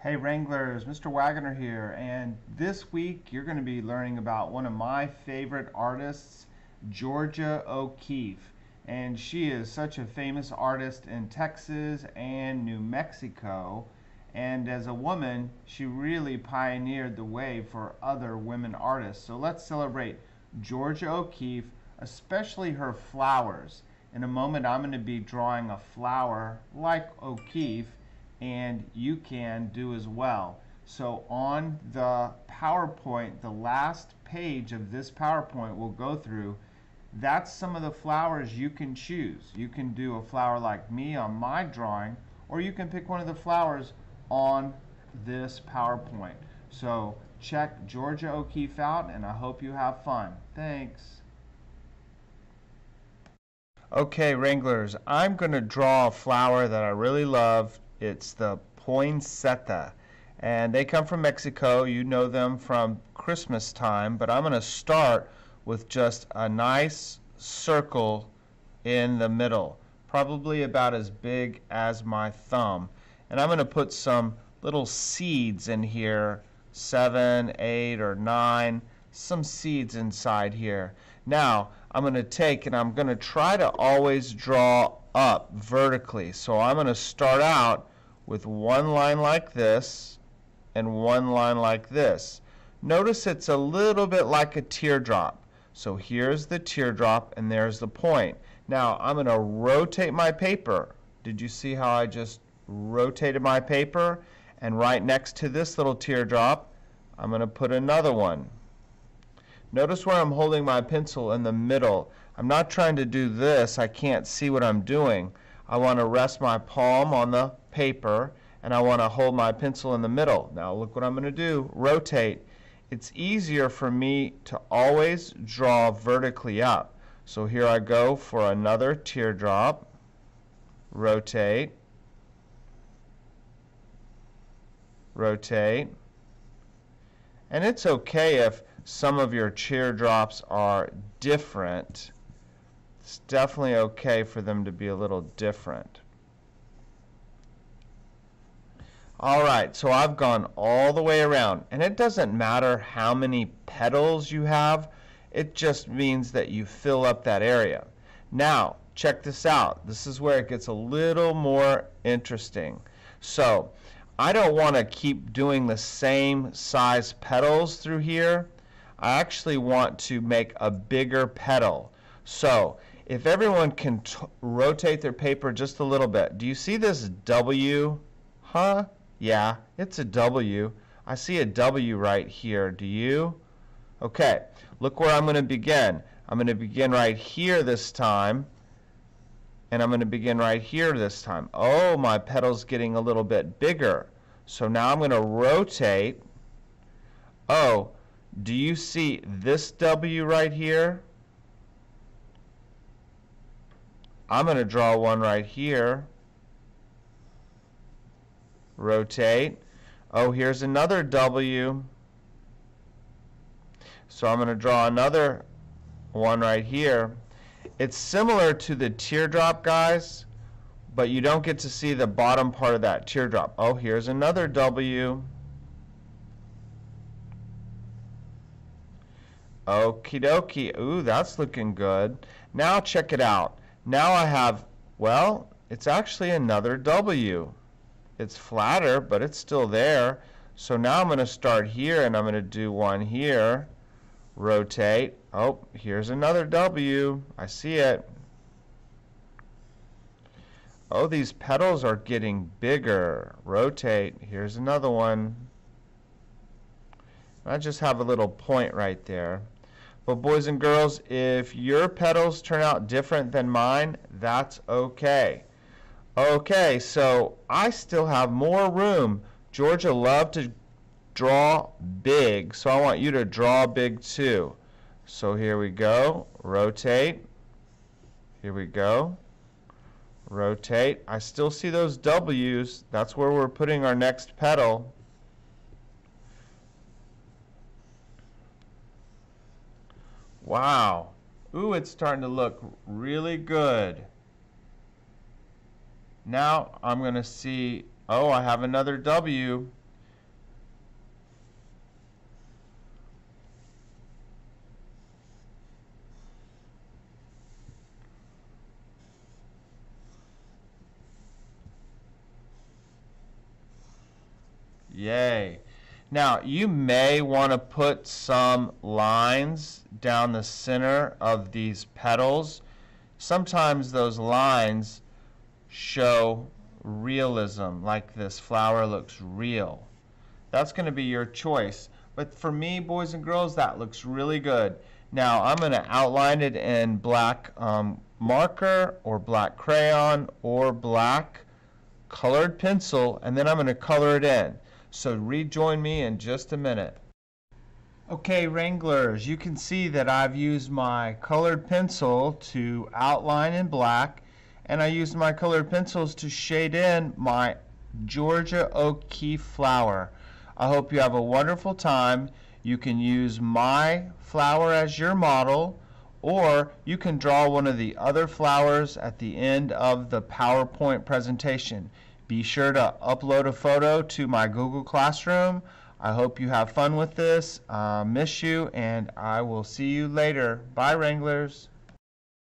Hey Wranglers, Mr. Wagoner here, and this week you're going to be learning about one of my favorite artists, Georgia O'Keeffe. And she is such a famous artist in Texas and New Mexico. And as a woman, she really pioneered the way for other women artists. So let's celebrate Georgia O'Keeffe, especially her flowers. In a moment, I'm going to be drawing a flower like O'Keeffe and you can do as well. So on the PowerPoint, the last page of this PowerPoint we'll go through, that's some of the flowers you can choose. You can do a flower like me on my drawing, or you can pick one of the flowers on this PowerPoint. So check Georgia O'Keeffe out, and I hope you have fun. Thanks. Okay, Wranglers, I'm going to draw a flower that I really love it's the poinsettia. And they come from Mexico. You know them from Christmas time. But I'm going to start with just a nice circle in the middle, probably about as big as my thumb. And I'm going to put some little seeds in here, seven, eight, or nine, some seeds inside here. Now, I'm going to take and I'm going to try to always draw up vertically. So I'm going to start out with one line like this and one line like this. Notice it's a little bit like a teardrop. So here's the teardrop and there's the point. Now I'm going to rotate my paper. Did you see how I just rotated my paper? And right next to this little teardrop, I'm going to put another one. Notice where I'm holding my pencil in the middle. I'm not trying to do this. I can't see what I'm doing. I want to rest my palm on the paper and I want to hold my pencil in the middle. Now look what I'm going to do. Rotate. It's easier for me to always draw vertically up. So here I go for another teardrop. Rotate. Rotate. And it's okay if some of your teardrops are different. It's definitely okay for them to be a little different. Alright, so I've gone all the way around. And it doesn't matter how many petals you have. It just means that you fill up that area. Now, check this out. This is where it gets a little more interesting. So, I don't want to keep doing the same size petals through here. I actually want to make a bigger petal. So if everyone can rotate their paper just a little bit, do you see this W? Huh? Yeah, it's a W. I see a W right here. Do you? Okay, look where I'm going to begin. I'm going to begin right here this time. And I'm going to begin right here this time. Oh, my petal's getting a little bit bigger. So now I'm going to rotate. Oh, do you see this W right here? I'm going to draw one right here. Rotate. Oh, here's another W. So I'm going to draw another one right here. It's similar to the teardrop, guys, but you don't get to see the bottom part of that teardrop. Oh, here's another W. Okie dokie. Ooh, that's looking good. Now check it out. Now I have, well, it's actually another W. It's flatter, but it's still there. So now I'm going to start here and I'm going to do one here. Rotate. Oh, here's another W. I see it. Oh, these petals are getting bigger. Rotate. Here's another one. I just have a little point right there. But boys and girls, if your petals turn out different than mine, that's okay. Okay, so I still have more room. Georgia loved to draw big, so I want you to draw big too. So here we go. Rotate. Here we go. Rotate. I still see those W's. That's where we're putting our next petal. Wow. Ooh, it's starting to look really good. Now I'm going to see, oh, I have another W. Yay. Now, you may want to put some lines down the center of these petals. Sometimes those lines show realism, like this flower looks real. That's going to be your choice. But for me, boys and girls, that looks really good. Now, I'm going to outline it in black um, marker or black crayon or black colored pencil, and then I'm going to color it in. So rejoin me in just a minute. Okay, Wranglers, you can see that I've used my colored pencil to outline in black, and I used my colored pencils to shade in my Georgia O'Keeffe flower. I hope you have a wonderful time. You can use my flower as your model, or you can draw one of the other flowers at the end of the PowerPoint presentation. Be sure to upload a photo to my Google Classroom. I hope you have fun with this. Uh, miss you, and I will see you later. Bye, Wranglers.